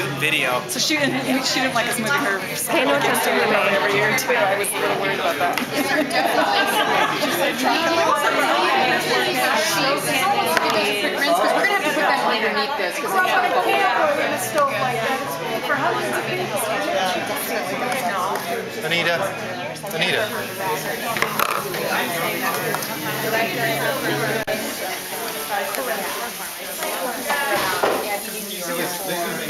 shooting video. So she didn't, she didn't like us moving her. Pay no attention to me. every year too. I was a little worried about that. We're gonna have to put that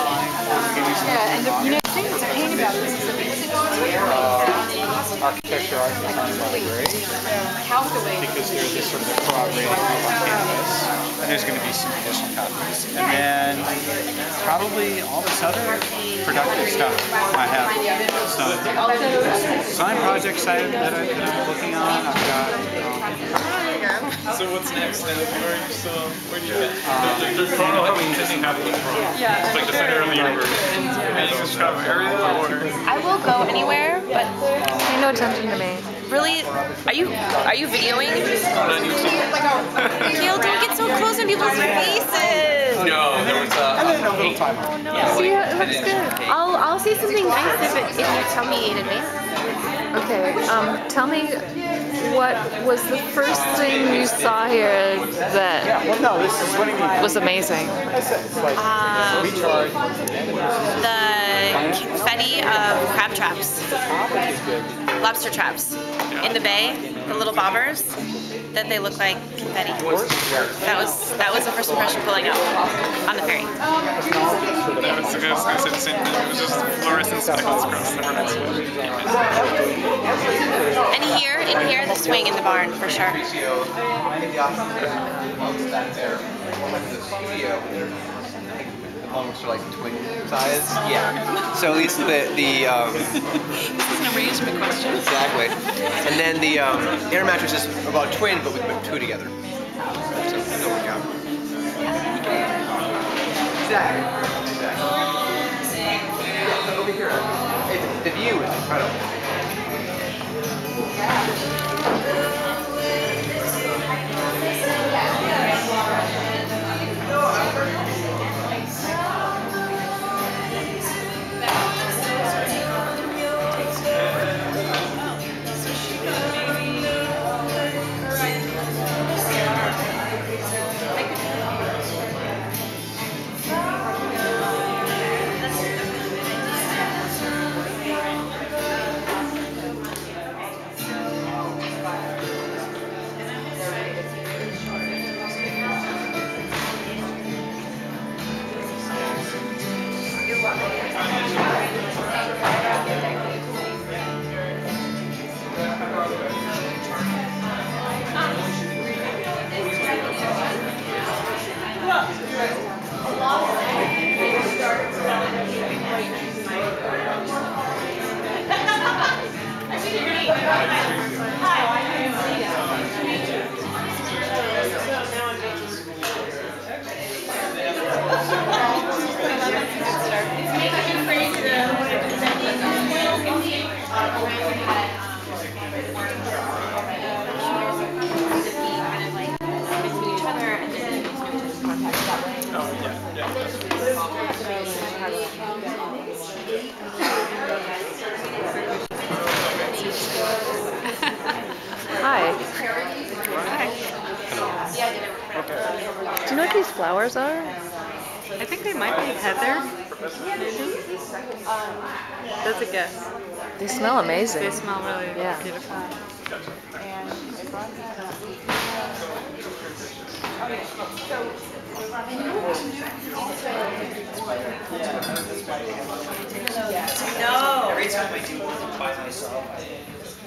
Yeah, and the, you know, the thing that's a pain about this is that Architecture Art and Design Library, calculate. because there's this sort of corroborating group on campus, and there's going to be some additional copies. And then probably all this other productive stuff I have. So, design projects I, that, I, that I'm looking on, I've got. Um, So what's next then? Where are you still, where do you get? Um, There's probably like anything happening from. Yeah. It's like the center of the universe. And you just travel area or? I will go anywhere, but Pay no attention to me. really, are you are you videoing? Kale, don't get so close in people's faces. No, there was uh, and then a little time. See, it looks good. I'll I'll say something nice if, it, if you tell me in advance. Okay, um, tell me what was the first thing you saw here that Yeah, well, no, this is what do you mean? was amazing? Um, the confetti of crab traps, lobster traps in the bay, the little bobbers, that they look like confetti. That was that was the first impression pulling up on the ferry. I was gonna say the same thing. It was just fluorescent speckles across the horizon. And here, in here, the swing in the barn for sure. Almost like twin size. Yeah. So at least the the um, This isn't a reusable question. exactly. And then the um, air mattress is about twin, but we put two together. So it'll work out. Exactly. Exactly. Over here, it, the view is incredible. Do you know what these flowers are? I think they might be heather. That's a guess. They smell amazing. They smell really Yeah. beautiful. Every time I do one by myself,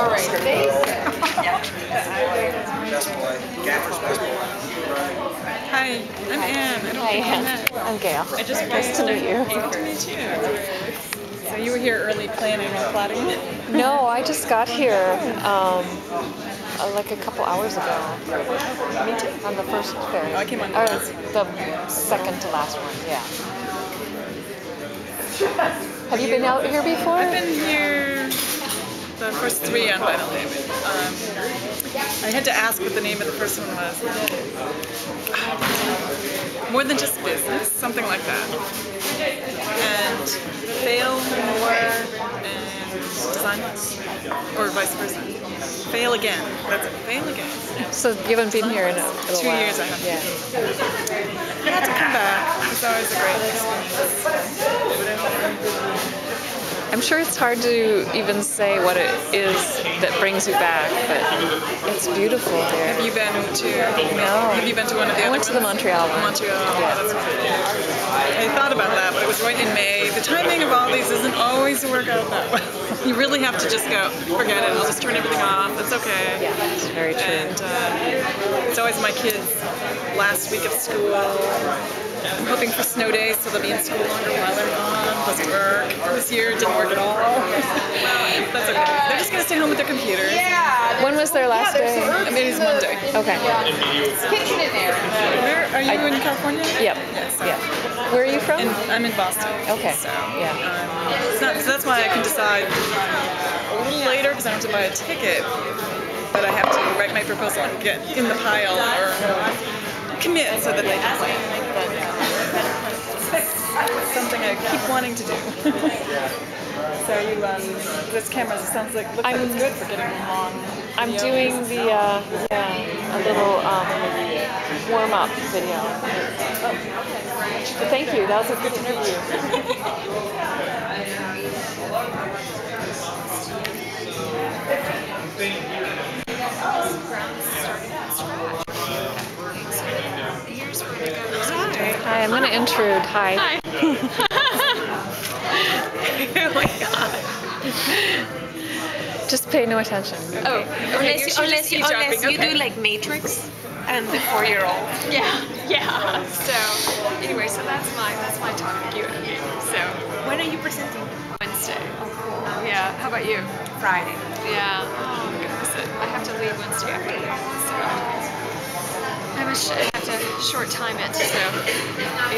All right. Best boy. Gaffer's best boy. Hi, I'm Anne. I don't Hi, think we Anne. met. I'm Gail. I just Nice to meet you. Nice to meet you. So you were here early planning and plotting? No, I just got here um, uh, like a couple hours ago. Me too. On the first ferry. Oh, I came on the Or last. the second to last one, yeah. Have you been out here before? I've been here the first three on Vinalhaven. Um, I had to ask what the name of the first one was. More than just business, something like that. And fail more and design less, or vice versa. Fail again. That's it. Fail again. So you haven't been here in a Two while. years I haven't. Yeah. I had to come back. It's always a great experience. I'm sure it's hard to even say what it is that brings you back, but it's beautiful Have you been to? No. Have you been to one of the I other went to the? Montreal one. Montreal. Yeah. That's I thought about that, in May. The timing of all these isn't always work out that well. You really have to just go, forget it. I'll just turn everything off. It's okay. Yeah, it's very true. And uh, it's always my kids' last week of school. I'm hoping for snow days so they'll be in school longer while they're gone. Plus work. This year it didn't work at all. That's okay. They're just gonna stay home with their computers. Yeah. When was their last day? I mean, it's Monday. Okay. Kitchen in Where are you in California? Yep. Yes. Yeah. Where are you from? And I'm in Boston. Okay. So, Yeah. um, it's not, so that's why I can decide a little later because I don't have to buy a ticket, but I have to write my proposal and get in the pile or commit so that they can play. It's something I keep wanting to do. so you, um, this camera sounds like looks I'm- it's good for getting long. I'm videos. doing the uh, yeah, a little um, warm up video. Oh, But thank you. That was a good interview. Hi, I'm going to intrude. Hi. my god. Just pay no attention. Oh, unless, you're you, unless, you, unless eavesdropping, you okay. do like Matrix and the four-year-old. Yeah, yeah. So anyway, so that's my that's my topic. You and me. So When are you presenting? Wednesday. Oh cool. Um, yeah. How about you? Friday. Yeah. Oh, I'm gonna miss it. I have to leave Wednesday afternoon. So I have, sh- I have to short time it. So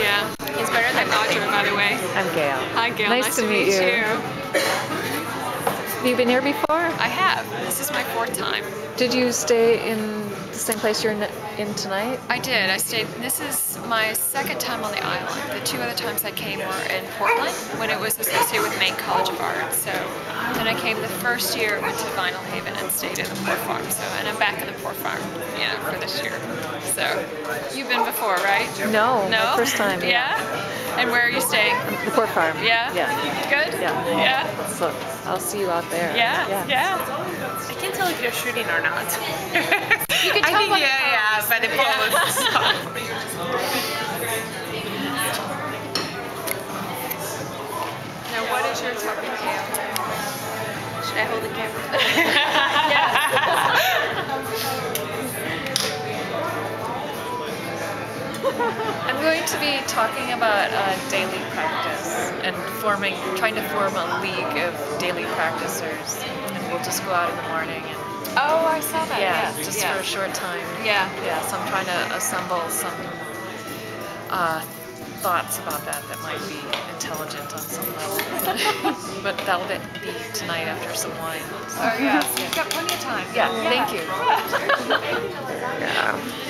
yeah. It's better than I'm Audra, by the way. I'm Gail. Hi, Gail. Nice, to meet, you. Have you been here before? I have. This is my fourth time. Did you stay in the same place you're in, in tonight? I did. I stayed. This is my second time on the island. The two other times I came were in Portland when it was associated with Maine College of Art. So then I came the first year, went to Vinyl Haven and stayed in the Port Farm. So and I'm back in the Port Farm, you know, for this year. So you've been before, right? No, No. my first time. Yeah. And where are you staying? The Port Farm. Yeah. Yeah. Good. Yeah. Yeah. So I'll see you out there. Yeah. Yeah. I can't tell if you're shooting or not. You can I think by yeah, the yeah, by the pose. Now, what is your topic, Gail? Should I hold the camera? I'm going to be talking about uh, daily practice and forming, trying to form a league of daily practicers. And we'll just go out in the morning and Oh, I saw that. yeah, just yeah. for a short time. Yeah. Yeah, so I'm trying to assemble some uh, thoughts about that that might be intelligent on some level. but that'll be tonight after some wine. Oh, yeah. You've got plenty of time. Yeah, thank you.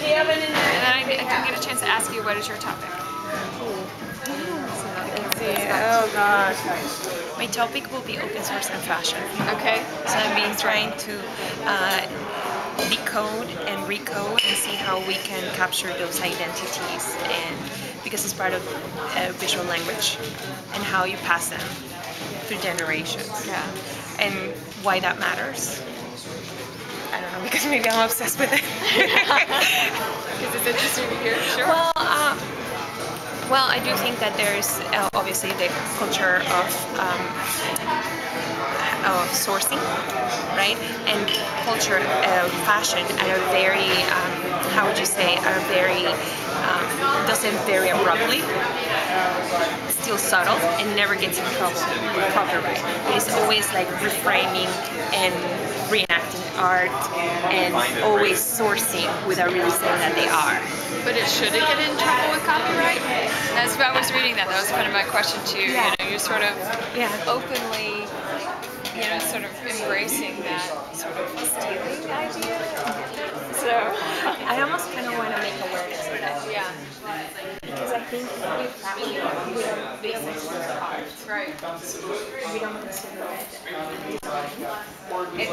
yeah. And then I, I can get a chance to ask you what is your topic. Oh gosh. My topic will be open source and fashion. Okay. So I've been trying to uh, decode and recode and see how we can capture those identities and because it's part of uh, visual language and how you pass them through generations Yeah. and why that matters. I don't know because maybe I'm obsessed with it. Because it's interesting to hear. Sure. Well, uh, well, I do think that there's uh, obviously the culture of um, of sourcing, right, and culture of fashion are very, um, how would you say, are very um, doesn't very abruptly, still subtle, and never gets in trouble with copyright. It's always like reframing and reenacting art and always sourcing without really saying that they are. But it shouldn't get in trouble with copyright. As I was reading that, that was kind of my question to you. Yeah. You know, you're sort of Yeah. openly, you know, sort of embracing that sort of stealing idea. So, I almost kind of want to make awareness of that yeah, because I think with that we don't, we don't base it on art. right. We don't consider it. it,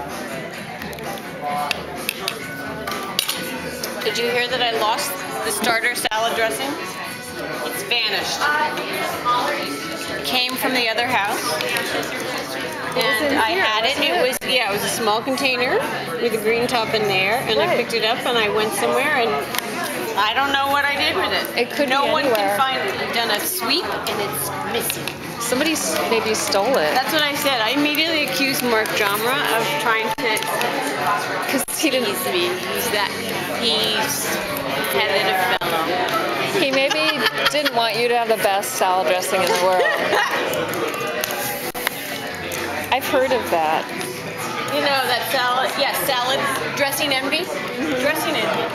it Did you hear that I lost the starter salad dressing? It's vanished. Came from the other house. And I had it. It was yeah, it was a small container with a green top in there, and I picked it up and I went somewhere and I don't know what I did with it. It could no one can find it. I've done a sweep and it's missing. Somebody maybe stole it That's what I said. I immediately accused Mark Jamra of trying to because he didn't. He's that he's headed a fellow. He maybe didn't want you to have the best salad dressing in the world. I've heard of that. You know that salad? Yes, salad dressing envy. Mm-hmm. Dressing envy.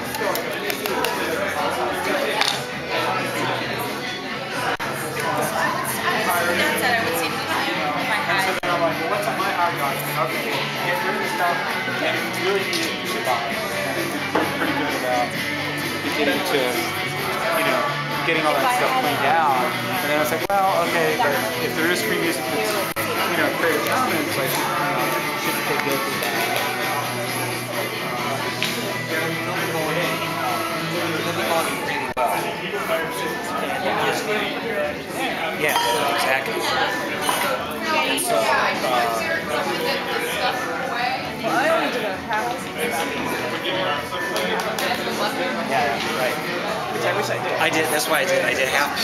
That's what I would say. My So then I'm like, well, what's on my argument? Okay, get rid of the stuff that you really need to buy. And beginning to, you know, getting all that stuff cleaned out. And then I was like, well, okay, but if there is free music that's, you know, Creative Commons, I should, you know, shouldn't feel guilty about it. Yeah, exactly. So, uh, Well, I only did a half. Yeah, right. Which I wish I did. I did. That's why I did. I did half.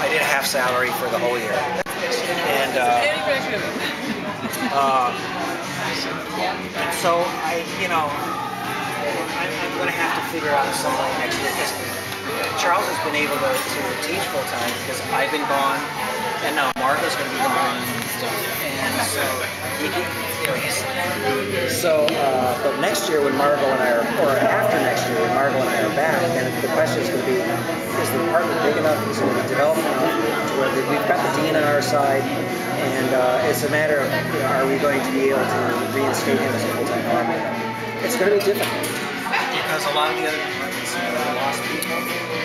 I did half salary for the whole year. And uh, Any production of it. uh, and so I, you know, I'm, I'm going to have to figure out some way next year because Charles has been able to, to teach full time because I've been gone, and now Marco's going to be gone, and so uh, but next year when Margot and I are, or after next year when Margot and I are back, then the question is going to be: Is the department big enough? Is it developed enough? To where we've got the dean on our side, and uh, it's a matter of you know, are we going to be able to reinstate him as a full-time partner? It's going to be difficult because a lot of the other departments have lost people.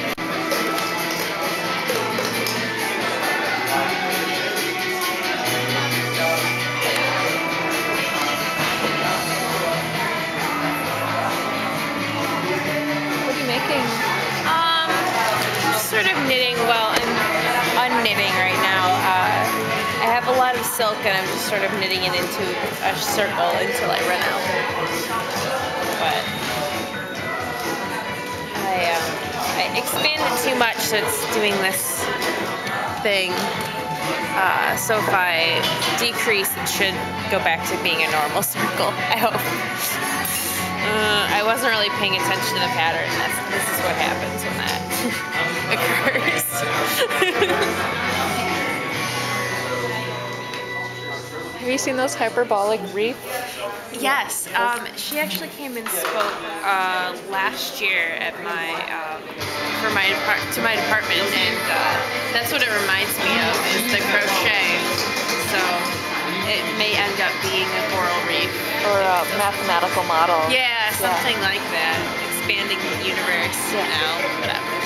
And I'm just sort of knitting it into a circle until I run out. But I, um, I expanded too much, so it's doing this thing. Uh, so if I decrease, it should go back to being a normal circle. I hope. Uh, I wasn't really paying attention to the pattern. That's, this is what happens when that occurs. You seen those hyperbolic reef? yes, um, she actually came and spoke uh, last year at my um, for my to my department, and uh, that's what it reminds me of is the crochet. So it may end up being a coral reef. Or a mathematical model? Yeah, something like that. Expanding the universe, you know, whatever.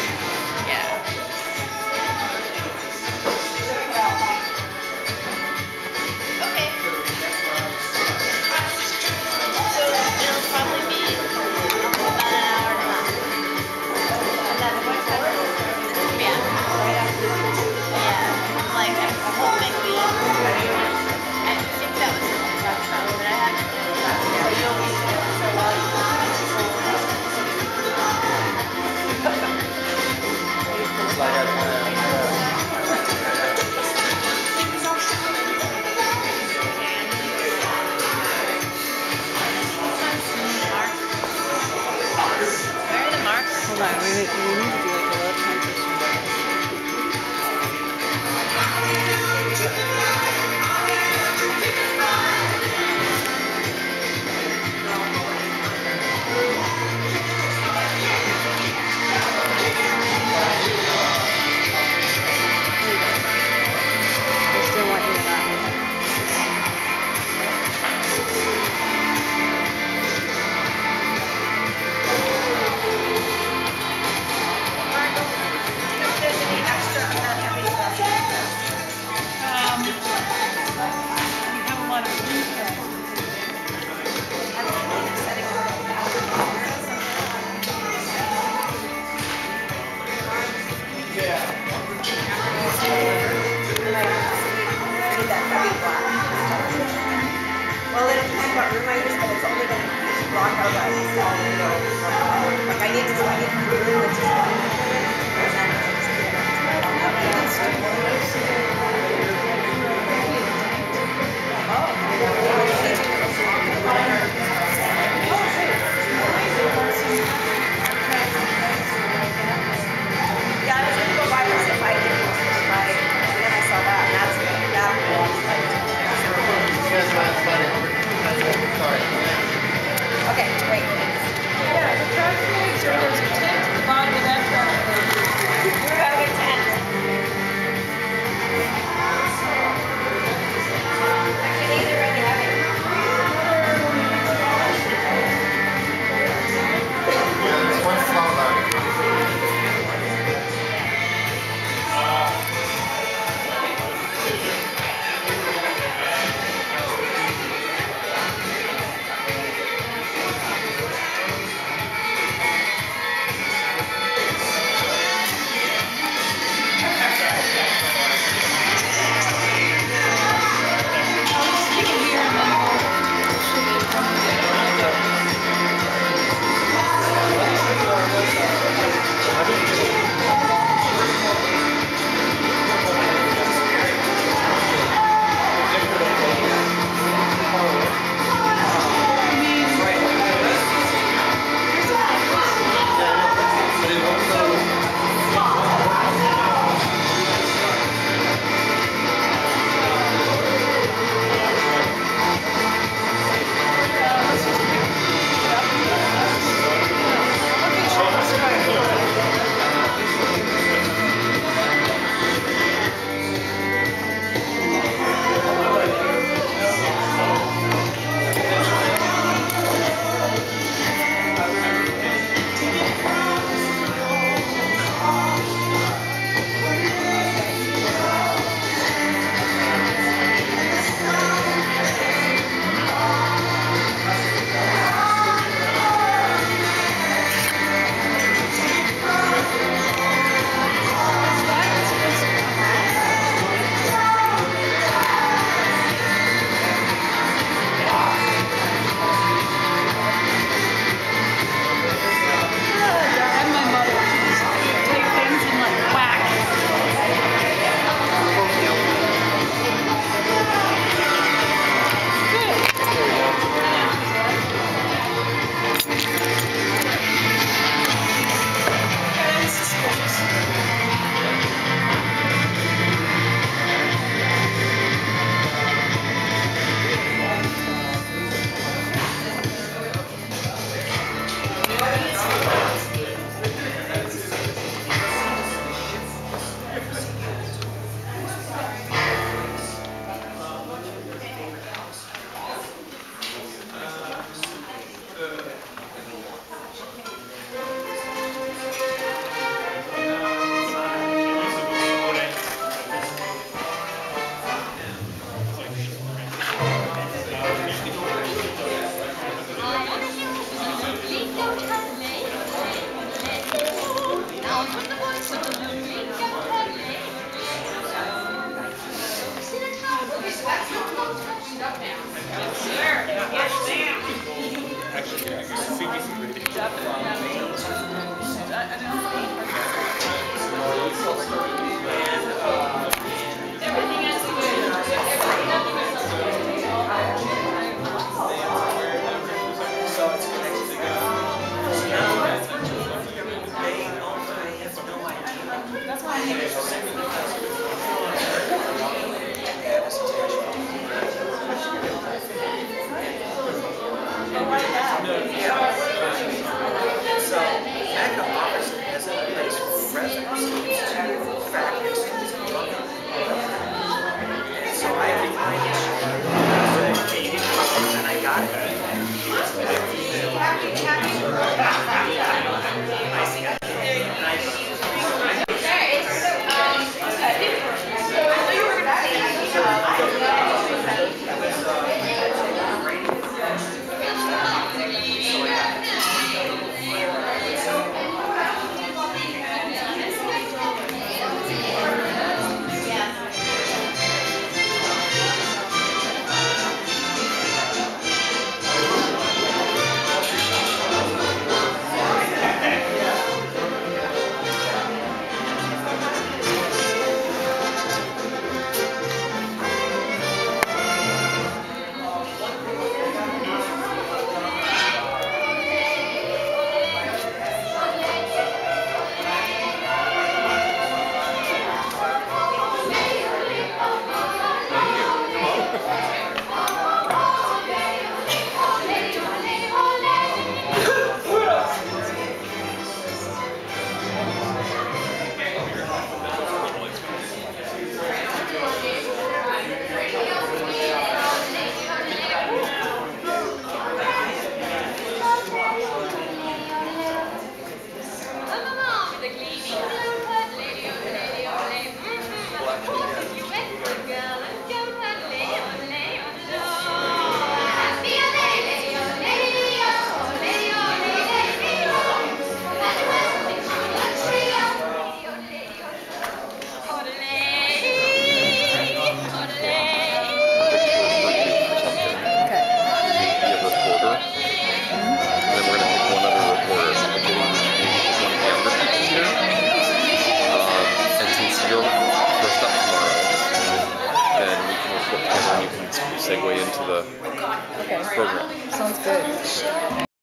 Obrigado.